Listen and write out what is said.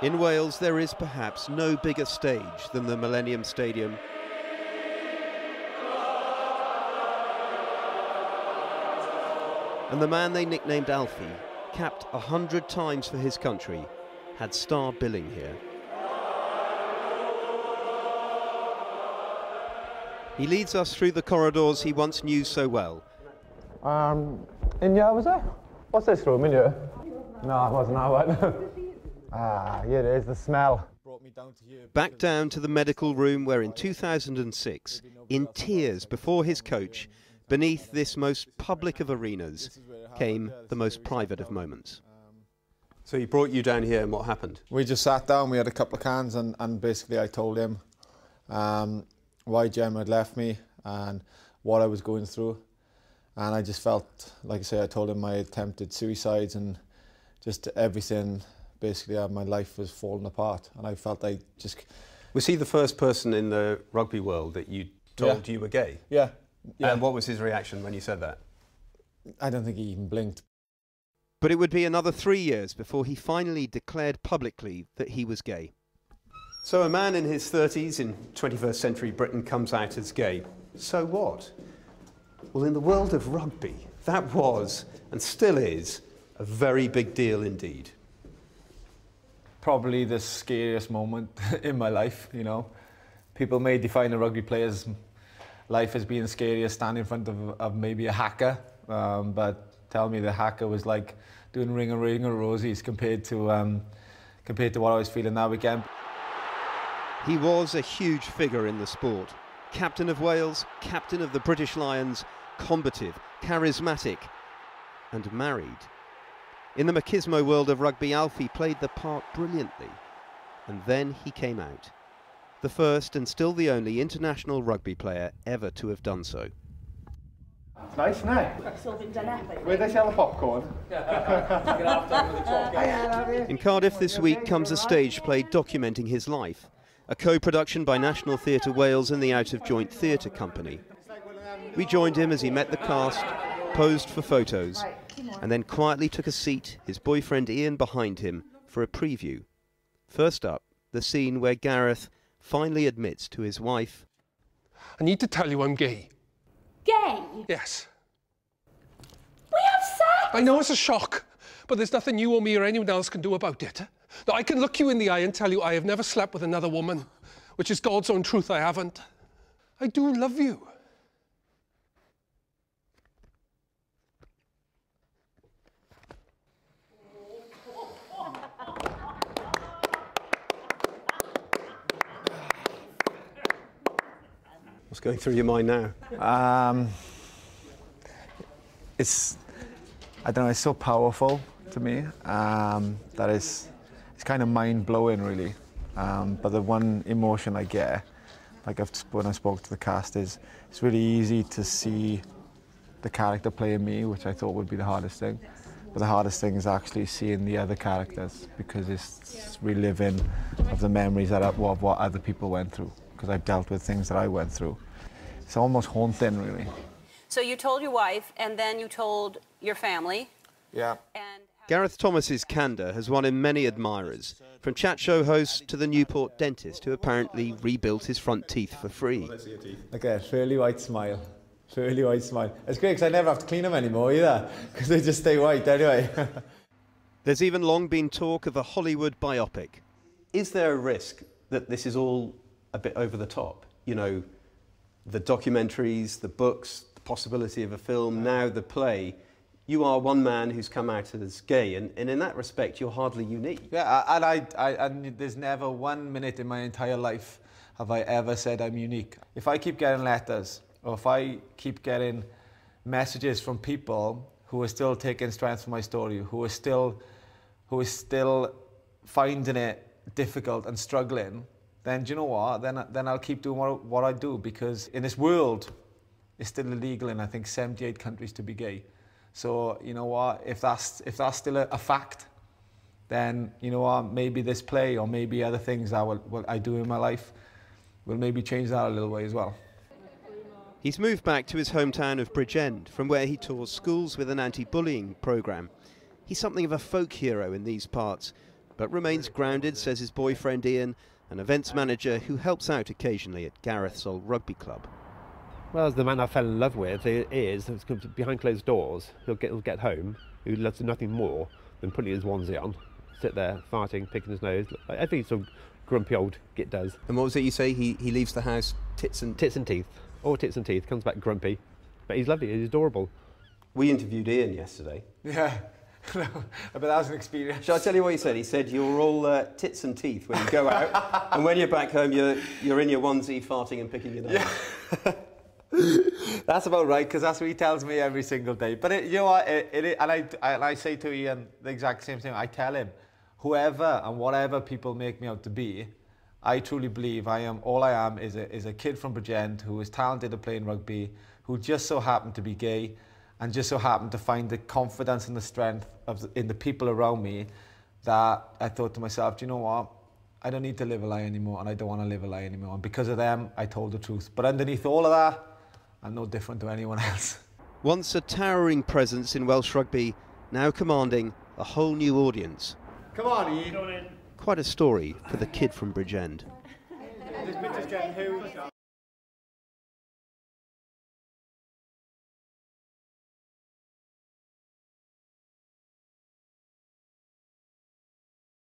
In Wales, there is perhaps no bigger stage than the Millennium Stadium. And the man they nicknamed Alfie, capped a hundred times for his country, had star billing here. He leads us through the corridors he once knew so well. Um, in here, was it? What's this room in here? No, it wasn't that one. ah, here it is, the smell. Back down to the medical room where in 2006, in tears before his coach, beneath this most public of arenas, came the most private of moments. So he brought you down here and what happened? We just sat down, we had a couple of cans and, and basically I told him um, why Jemma had left me and what I was going through. And I just felt, like I say, I told him my attempted suicides and just everything, basically, uh, my life was falling apart. And I felt I just. Was he the first person in the rugby world that you told yeah. you were gay? Yeah. yeah. And what was his reaction when you said that? I don't think he even blinked. But it would be another three years before he finally declared publicly that he was gay. So a man in his 30s in 21st century Britain comes out as gay. So what? Well, in the world of rugby, that was, and still is, a very big deal indeed. Probably the scariest moment in my life, you know. People may define a rugby player's life as being scary as standing in front of, of maybe a haka, um, but tell me the haka was like doing ring a ring of roses compared to, um, compared to what I was feeling that weekend. He was a huge figure in the sport. Captain of Wales, captain of the British Lions, combative, charismatic, and married. In the machismo world of rugby, Alfie played the part brilliantly. And then he came out. The first and still the only international rugby player ever to have done so. It's nice, isn't it? It's all been Where they sell the popcorn? In Cardiff this week comes a stage play documenting his life a co-production by National Theatre Wales and the Out of Joint Theatre Company. We joined him as he met the cast, posed for photos, and then quietly took a seat, his boyfriend Ian behind him, for a preview. First up, the scene where Gareth finally admits to his wife, I need to tell you I'm gay. Gay? Yes. We have sex? I know it's a shock, but there's nothing you or me or anyone else can do about it. That I can look you in the eye and tell you I have never slept with another woman, which is God's own truth, I haven't. I do love you. What's going through your mind now? Um, it's, I don't know, it's so powerful to me um, that is it's kind of mind blowing, really. Um, but the one emotion I get, like I've, when I spoke to the cast, is it's really easy to see the character playing me, which I thought would be the hardest thing. But the hardest thing is actually seeing the other characters because it's reliving of the memories that of what other people went through. Because I've dealt with things that I went through. It's almost haunting, really. So you told your wife, and then you told your family. Yeah. And Gareth Thomas's candour has won him many admirers, from chat show host to the Newport dentist who apparently rebuilt his front teeth for free. Look at that, really white smile. Really white smile. It's great because I never have to clean them anymore either, because they just stay white anyway. There's even long been talk of a Hollywood biopic. Is there a risk that this is all a bit over the top? You know, the documentaries, the books, the possibility of a film, now the play you are one man who's come out as gay, and, and in that respect, you're hardly unique. Yeah, and I, I, and there's never one minute in my entire life have I ever said I'm unique. If I keep getting letters, or if I keep getting messages from people who are still taking strength from my story, who are still, who are still finding it difficult and struggling, then do you know what? Then, then I'll keep doing what, what I do because in this world, it's still illegal in I think 78 countries to be gay. So you know what, if that's if that's still a, a fact, then you know what, maybe this play or maybe other things I will, what I do in my life will maybe change that a little way as well. He's moved back to his hometown of Bridgend, from where he tours schools with an anti-bullying programme. He's something of a folk hero in these parts, but remains grounded, says his boyfriend Ian, an events manager who helps out occasionally at Gareth's old rugby club. Well, the man I fell in love with is, behind closed doors, he'll get, he'll get home, who loves nothing more than putting his onesie on, sit there farting, picking his nose. I think some grumpy old git does. And what was it you say? He, he leaves the house tits and... Tits and teeth. Or tits and teeth, comes back grumpy. But he's lovely, he's adorable. We interviewed Ian yesterday. Yeah. But that was an experience. Shall I tell you what he said? He said you're all uh, tits and teeth when you go out, and when you're back home, you're you're in your onesie, farting and picking your nose. Yeah. that's about right because that's what he tells me every single day. But it, you know what? It, it, and I and I say to Ian the exact same thing. I tell him, whoever and whatever people make me out to be, I truly believe I am. All I am is a is a kid from Bridgend who is talented at playing rugby, who just so happened to be gay, and just so happened to find the confidence and the strength of the, in the people around me that I thought to myself, do you know what? I don't need to live a lie anymore, and I don't want to live a lie anymore. And because of them, I told the truth. But underneath all of that I'm no different to anyone else. Once a towering presence in Welsh rugby, now commanding a whole new audience. Come on, Ian. Quite a story for the kid from Bridgend. This getting huge.